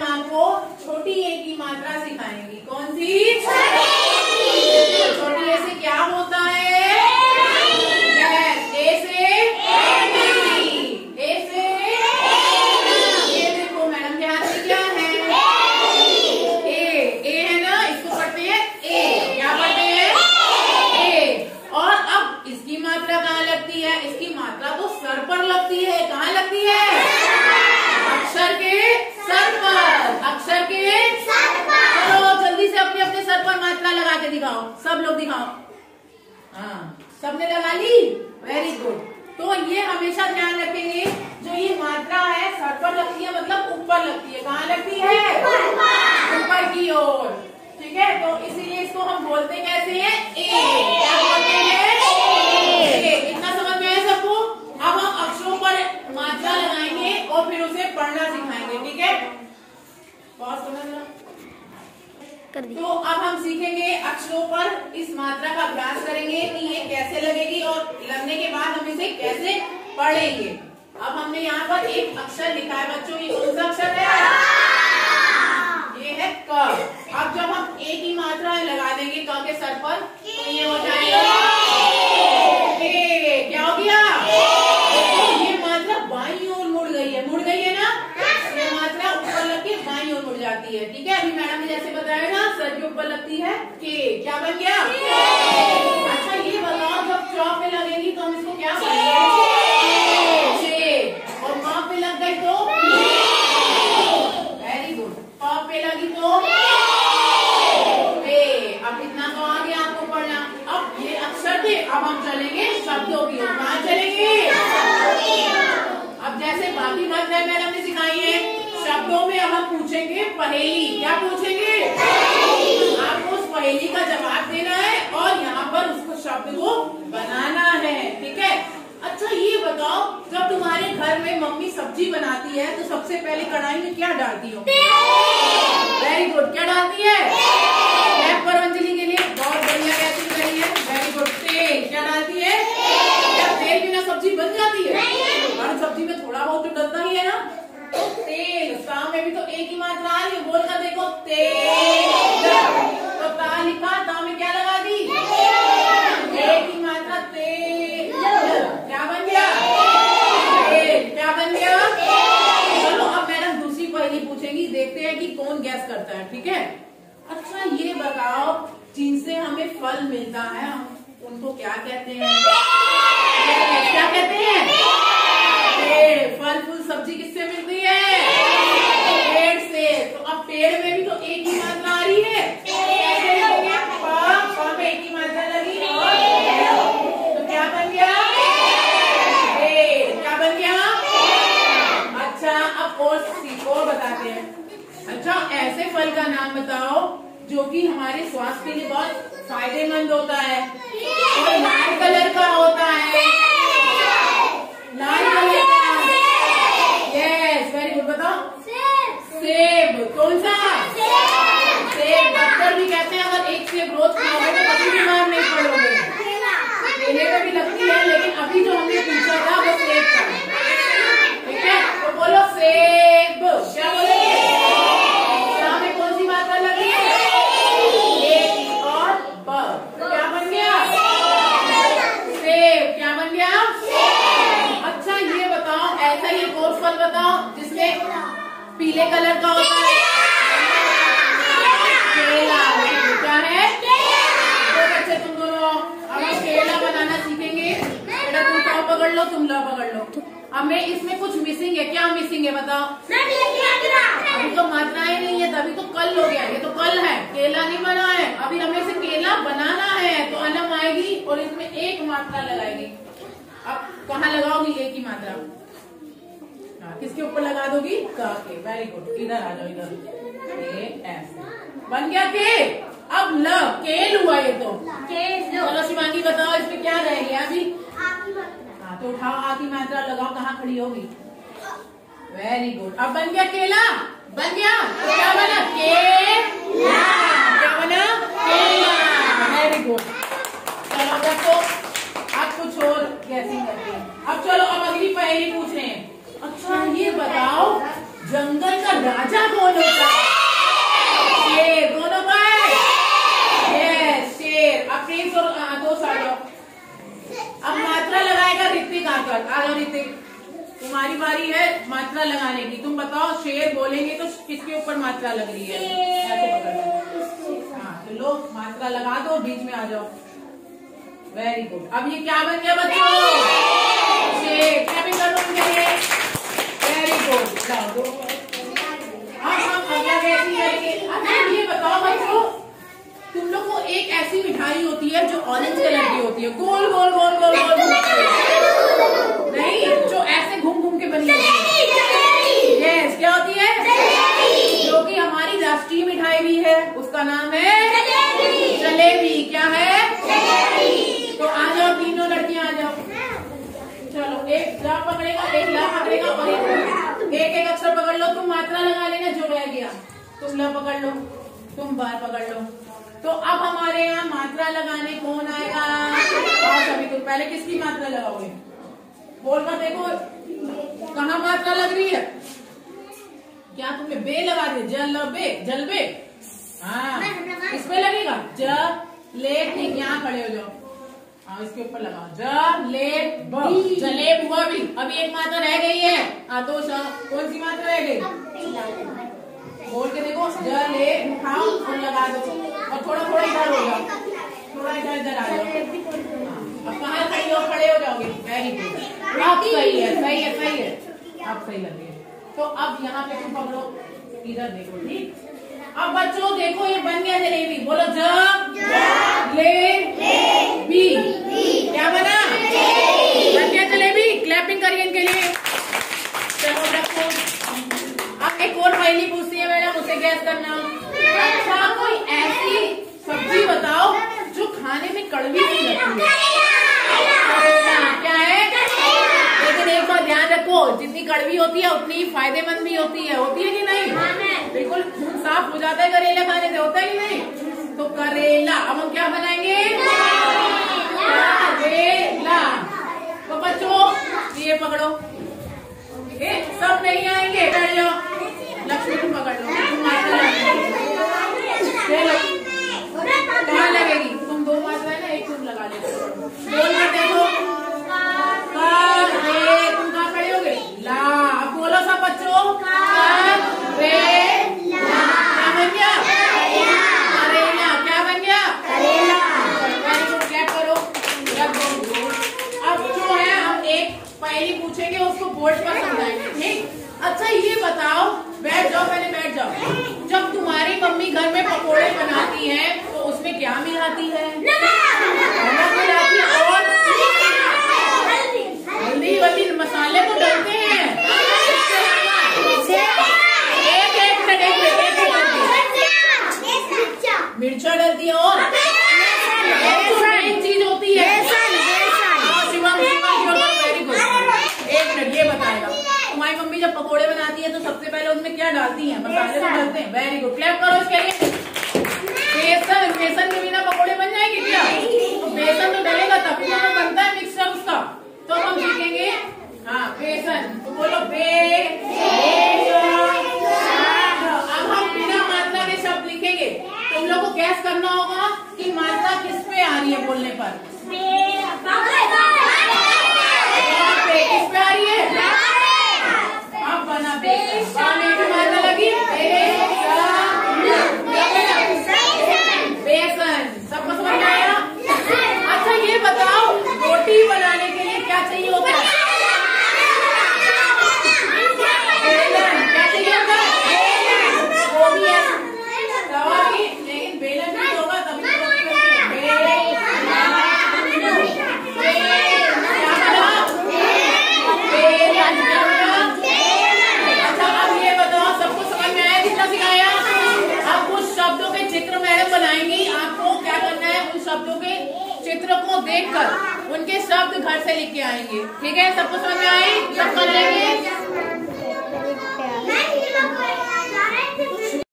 Madam आपको छोटी ए की मात्रा सिखाएँगे। कौन सी? छोटी ए से क्या होता है यस ए से ए से ये देखो मैडम के हाथ में क्या है ए ए है ना इसको पढ़ते हैं ए क्या पढ़ते हैं ए और अब इसकी मात्रा कहाँ लगती है इसकी मात्रा तो सर पर लगती है कहाँ लगती है अक्षर के सर पर अक्षर के चलो जल्दी से अपने अपने सर पर मात्रा लगा के दिखाओ सब लोग दिखाओ। हाँ सबने लगा ली? वेरी गुड तो ये हमेशा ध्यान रखेंगे जो ये मात्रा है सर पर लगती है मतलब ऊपर लगती है। कहाँ लगती है? ऊपर। की ओर। ठीक है? तो इसीलिए इसको हम बोलते कैसे हैं ए क्या बोलते हैं ए इतना समझ में आया सबको अब हम अक्षरों पर मात्रा लगाएँगे और फिर उसे पढ़ना सिखाएँगे ठीक है बहुत समझ लो कर दी तो अब हम सीखेंगे अक्षरों पर इस मात्रा का अभ्यास करेंगे कि ये कैसे लगेगी और लगने के बाद हम इसे कैसे पढ़ेंगे? अब हमने यहाँ पर एक अक्षर लिखा है, बच्चों, ये कौन सा अक्षर है? ये है क। अब जब हम ए की मात्रा लगा देंगे क के सर पर तो ये हो जाएगा क्या हो गया? तो ये मात्रा बाई ओर मुड़ गई है। मुड़ गई है ना? ये मात्रा ऊपर लग के बाई ओर मुड़ जाती है। ठीक है? अभी मैडम ने जैसे बताया ना, सर के ऊपर लगती है के। क्या बन गया? चौक पे लगेगी तो हम इसको क्या करेंगे? और माँ पे लग गई तो? वेरी गुड पा पे लगी तो? पे अब इतना तो आ गया आपको पढ़ना। अब ये अक्षर थे अब हम चलेंगे शब्दों की ओर। कहाँ चलेंगे? अब जैसे बाकी मात्राएँ मैडम ने सिखाई है शब्दों में अब हम पूछेंगे पहेली। क्या पूछेंगे? आपको उस पहेली का जवाब देना है और यहाँ पर उसको शब्द को अच्छा ये बताओ जब तुम्हारे घर में मम्मी सब्ज़ी बनाती है तो सबसे पहले कढ़ाई में क्या डालती हो? वेरी गुड क्या डालती है? अंजलि के लिए बहुत बढ़िया कैचिंग करी है? वेरी गुड तेल! क्या डालती है? क्या तेल बिना सब्ज़ी बन जाती है? हर सब्ज़ी में थोड़ा बहुत तो डलता ही है ना? तो तेल! सा में भी तो एक ही मात्रा आ रही है बोल कर देखो तेल तो ता लिखा ता में क्या लगा दी एक ही मात्रा तेल क्या बन गया तेल क्या बन गया चलो अब मैडम दूसरी पहली पूछेंगी देखते हैं कि कौन गैस करता है, ठीक है? अच्छा ये बताओ, जिनसे हमें फल मिलता है, हम उनको क्या कहते हैं? क्या कहते हैं? पेड़। फल, फूल, सब्ज़ी किससे मिलती है? पेड़ से। तो अब पेड़ में भी तो एक ही मात्रा आ रही है कैसे लिखेंगे? पा, पा में एक ही मात्रा लगी और तो क्या बन गया पेड़ क्या बन गया अच्छा अब और सीखो और बताते हैं अच्छा ऐसे फल का नाम बताओ, जो कि हमारे स्वास्थ्य के लिए बहुत फ़ायदेमंद होता है। और लाल कलर का होता है लाल कलर का यस वेरी गुड बताओ सेब कौन सा सेब डॉक्टर भी कहते हैं अगर एक सेब रोज खाओगे तो कभी बीमार नहीं पड़ोगे केले पे भी लगती है लेकिन अभी जो हमने पूछा था वो सेब का ठीक है तो बोलो सेब क्या बोलोगे यहाँ में कौन सी मात्रा लगी है एक और ब क्या बन गया सेब क्या बन गया अच्छा ये बताओ ऐसा ही एक और फल बताओ जिसमें पीले कलर का होता है। केला। क्या है? बच्चे तुम दोनों। अब हम केला बनाना सीखेंगे। बेटा तुम पाव पकड़ लो तुम लो पकड़ लो। अब मैं इसमें कुछ मिसिंग है। क्या मिसिंग है बताओ? अभी तो मात्राएँ नहीं है तभी तो कल हो गया। ये तो कल है। केला नहीं बना है। अभी हमें इसे केला बनाना है तो अनम आएगी और इसमें एक मात्रा लगाएगी। अब कहाँ लगाओगी? एक ही मात्रा। हाँ, किसके ऊपर लगा दोगी? क के। वेरी गुड इधर आ जाओ इधर। ए ऐसे बन गया के अब ल केल हुआ ये तो। चलो शिवांगी बताओ इसमें क्या रह गया अभी? हाँ तो उठाओ आधी मात्रा लगाओ कहाँ खड़ी होगी? वेरी गुड अब बन गया केला। बन गया। तो क्या बना? केला। क्या बना? केला। वेरी गुड चलो देखो अब कुछ और गैसिंग करते हैं। अब चलो अब अगली पहेली पूछ रहे हैं। अच्छा ये बताओ, जंगल का राजा कौन होता है? शेर शेर अब अब मात्रा लगाएगा ऋतिक आकर। ऋतिक, तुम्हारी बारी है मात्रा लगाने की। तुम बताओ, शेर बोलेंगे तो किसके ऊपर मात्रा लग रही है? हाँ तो लो, मात्रा लगा दो, बीच में आ जाओ। वेरी गुड अब ये क्या बन गया बच्चों? शेर। क्या भी करो एक ऐसी मिठाई होती है जो ऑरेंज कलर की होती है गोल गोल गोल गोल गोल नहीं जो ऐसे घूम घूम के बनी क्या होती है? जो कि हमारी राष्ट्रीय मिठाई भी है उसका नाम है जलेबी क्या है तो आ जाओ, तीनों लड़कियाँ आ जाओ। चलो, एक ला पकड़ेगा, एक ला पकड़ेगा और एक एक एक अक्षर पकड़ लो, तुम मात्रा लगा लेना, जो रह गया। तुम ला पकड़ लो, तुम बार पकड़ लो। तो अब हमारे यहाँ मात्रा लगाने कौन आएगा सभी तो पहले किसकी मात्रा लगाओगे? बोल कर देखो, कहा मात्रा लग रही है? क्या तुमने बे लगा दिया? जल बे जल बे? हाँ इसमें लगेगा? ज ले यहाँ खड़े हो जाओ। हाँ इसके ऊपर लगाओ। ज ले जलेब। हुआ भी अभी एक मात्रा रह गई है। हाँ तो कौन सी मात्रा रह गई? बोल के देखो ज ले उठाओ और लगा दो। और थोड़ा थोड़ा इधर हो जाओ। थोड़ा इधर इधर आ जाओ। अब कहा खड़ी हो खड़े हो जाओगे? Very good. अब सही है सही है सही है। अब सही लगे तो अब यहाँ पे तुम पकड़ो। इधर देखो, ठीक? अब बच्चों, देखो, ये बन गया जलेबी। बोलो ज ले बी क्या बना बन गया जलेबी क्लैपिंग करिए इनके लिए। चलो रखो। अब एक और पहली पूछती है मैडम उसे गैस करना। अच्छा कोई ऐसी सब्ज़ी बताओ जो खाने में कड़वी नहीं लगती? है क्या है? लेकिन एक बात ध्यान रखो जितनी कड़वी होती है उतनी फ़ायदेमंद भी होती है। होती है कि नहीं? बिल्कुल खून साफ़ हो जाता है करेला खाने से होता है कि नहीं तो करेला अब हम क्या बनाएँगे करेला तो बच्चों ये पकड़ो। ए, सब नहीं आएँगे बैठ जाओ। लक्ष्मी को पकड़ लो। तुम माता लगेगी। तुम दो माता है ना एक तुम लगा लेते बोल कर देखो कर रे तुम कहाँ खड़े हो गए ला अब बोलो सब बच्चों कर रे ला क्या बन गया करेला क्या बन गया करेला वेरी गुड क्लैप करो रख दो अब जो है हम एक पहली पूछेंगे, उसको बोर्ड पर समझाएँगे। ठीक? अच्छा ये बताओ, बैठ जाओ, पहले बैठ जाओ। जब तुम्हारी मम्मी घर में पकोड़े बनाती है तो उसमें क्या मिलाती है? हल्दी वल्दी मसाले तो डलते हैं। मिर्चा डलती है और एक चीज़ होती है हाँ, शिवम शिवम वेरी गुड एक मिनट ये बताएगा तुम्हारी मम्मी जब पकोड़े बनाती है तो सबसे पहले उसमें क्या डालती है? मसाले तो डालते हैं। वेरी गुड क्लैप करो इसके लिए बेसन बेसन के बिना पकोड़े बन जाएँगे क्या तो बेसन तो डलेगा तभी तो बनता है मिक्सचर उसका तो हम सीखेंगे हाँ बेसन तो बोलो बे अब हम बिना मात्रा के शब्द लिखेंगे तुम लोग को गैस करना होगा कि मात्रा किस पे आ रही है बोलने पर पे किस पे आ रही है अब बना बेसन में भी मात्रा लगी बेसन सबको समझ में आया अच्छा ये बताओ रोटी बनाने के लिए क्या चाहिए होता है बेलन क्या चाहिए होता है वो भी है तवा भी लेकिन बेलन भी होगा तभी तो रोटी बनती है बेलन क्या बना बेलन क्या बना अच्छा अब ये बताओ सबको समझ में आया कितना सिखाया अब कुछ शब्दों के चित्र मैडम बनाएँगी आपको क्या करना है उन शब्दों के चित्र देखकर उनके शब्द घर से लिख के आएँगे। ठीक है? सबको समझ में आई सब कर लेंगे